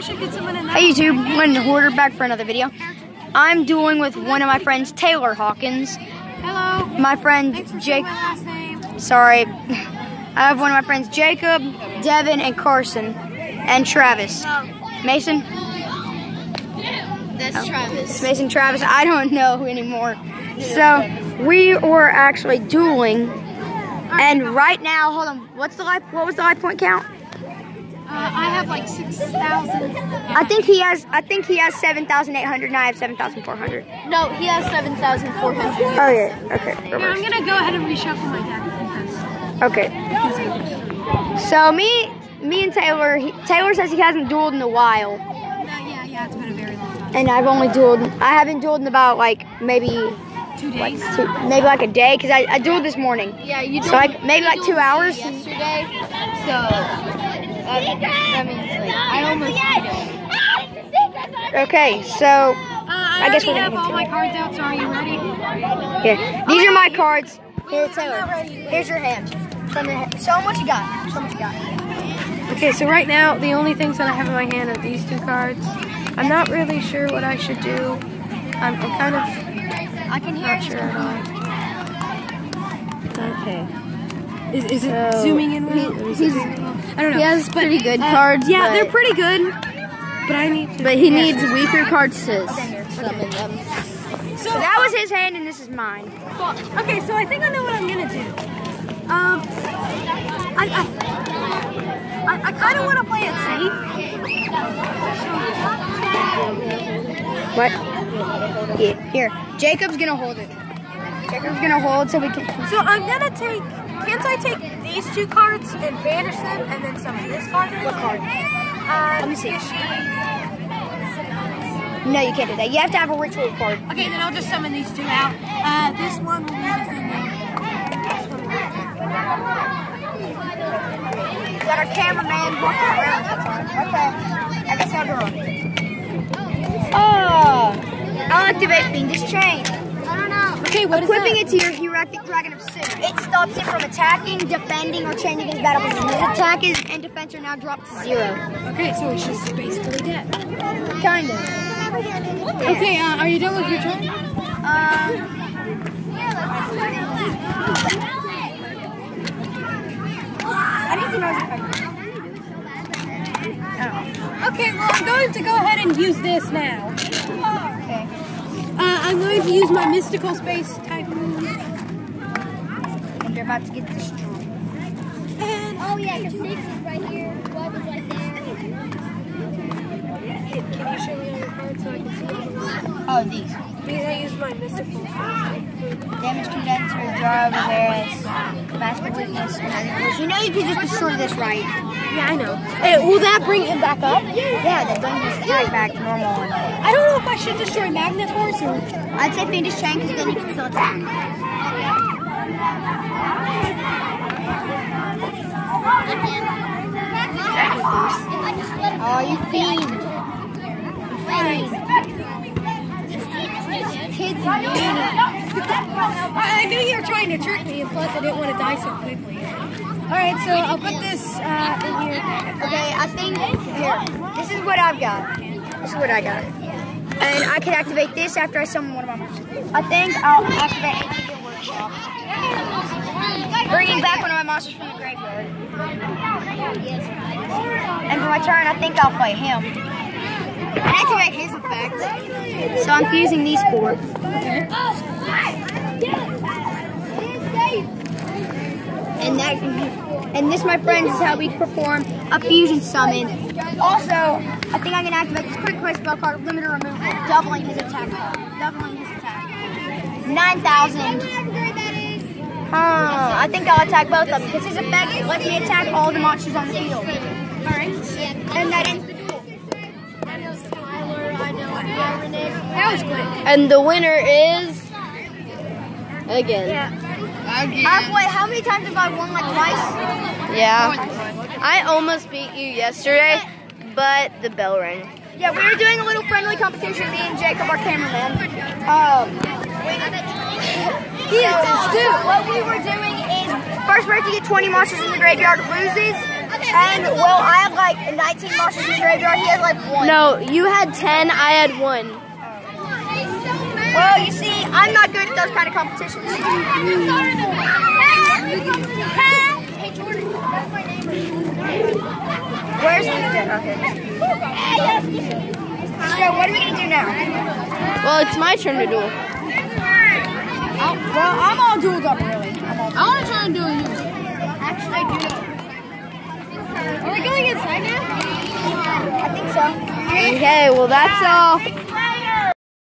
We should get someone in there. Hey YouTube, I'm Hoarder back for another video. I'm dueling with one of my friends, Taylor Hawkins. Hello. My friend Jake. saying my last name. Sorry, I have one of my friends, Jacob, Devin, and Carson, and Travis. Mason. That's oh, Travis. Mason, Travis. I don't know anymore. So we were actually dueling, and right now, hold on. What's the life? What was the life point count? Uh, I have like 6,000. I think he has. I think he has seven thousand eight hundred, and I have seven thousand four hundred. No, he has 7,400. Oh yeah. Okay. Yeah, I'm going to go ahead and reshuffle my deck. Okay. So me, me and Taylor. He, Taylor says he hasn't dueled in a while, No, yeah, yeah, it's been a very long time. and I've only dueled. I haven't dueled in about like maybe Two like days. two, maybe like a day because I, I dueled this morning. Yeah, you dueled. So like maybe like two hours. yesterday. So that, that means like I almost beat him. Okay. So Uh, I, I guess we're gonna all my cards out, so are you ready? yeah, these are my cards. Here, Taylor. Here's your hand. Show me, show 'em what you got. Show what you got. Okay, so right now, the only things that I have in my hand are these two cards. I'm not really sure what I should do. I'm, I'm kind of I can hear not you. sure at all. Okay. Is, is it So, zooming in well? he- he's- it very low? I don't know. He has pretty good Uh, cards. Yeah, but, they're pretty good. But I need to. But he yeah. needs weaker cards to summon them. So that was his hand, and this is mine. Okay, so I think I know what I'm gonna do. Um, I I, I, I kind of want to play it safe. What? Yeah, here. Jacob's gonna hold it. Jacob's gonna hold so we can. So I'm gonna take. Can't I take these two cards and banish them, and then summon this card? What card? Uh, Let me see. No, you can't do that. You have to have a ritual card. Okay, then I'll just summon these two out. Uh, this one will be defending. This one will be We got our cameraman walking around. Okay. I guess I'll go. Oh! I'll activate Fiendish Chain. I don't know. Okay, what is Equipping it to your Hieratic Dragon of Sin. It stops it from attacking, defending, or changing his battle position. His attack is, and defense are now dropped to zero. Okay, so it's just basically dead. Kind of. Okay, uh, are you done with your turn? Um, I need to know his effect. Okay, well, I'm going to go ahead and use this now. Uh, I'm going to use my mystical space typhoon. And they're about to get destroyed. And Oh yeah, your six is right here. Is right there. can you show me all your cards so I can see all the ones? Oh, these. Because I used my mystical space Damage condenser, jar of Avarice, master witness, and other. You know you can just destroy this, right? Yeah, I know. Hey, will that bring him back up? Yeah, then bring his attack back to normal. I don't know if I should destroy Magnet Force or. I'd say Fiendish Chain because then you can still attack. Oh, you fiend. Fiend. Kids I knew you were trying to trick me, and plus I didn't want to die so quickly. Alright, so I'll put this uh, in here. Okay, I think here. This is what I've got. This is what I got. And I can activate this after I summon one of my monsters. I think I'll activate Ancient Workshop. Bringing back one of my monsters from the graveyard. And for my turn, I think I'll play him. And activate his effect. So I'm fusing these four. And that, and this, my friends, is how we perform a fusion summon. Also, I think I can activate this quick quest spell card, limiter removal, doubling his attack. Doubling his attack. 9,000. Huh, I think I'll attack both of them because his effect lets me attack all the monsters on the field. Alright. And that ends the duel. That was quick. And the winner is again. I've wait, how many times have I won? Like twice? Yeah. I almost beat you yesterday, but the bell rang. Yeah, we were doing a little friendly competition, me and Jacob, our cameraman. Um, so, what we were doing is first person to get 20 monsters in the graveyard loses, And well, I have like 19 monsters in the graveyard. He has like one. No, you had 10, I had 1. Well, you see, I'm not good at those kind of competitions. Hey, Jordan, that's my name. Where's the okay? So what are we gonna do now? Well, it's my turn to duel. Oh, well, I'm all dueled up really. I'm all I want to try and do a you. Actually, I do. Are we going inside now? I think so. Okay, well, that's all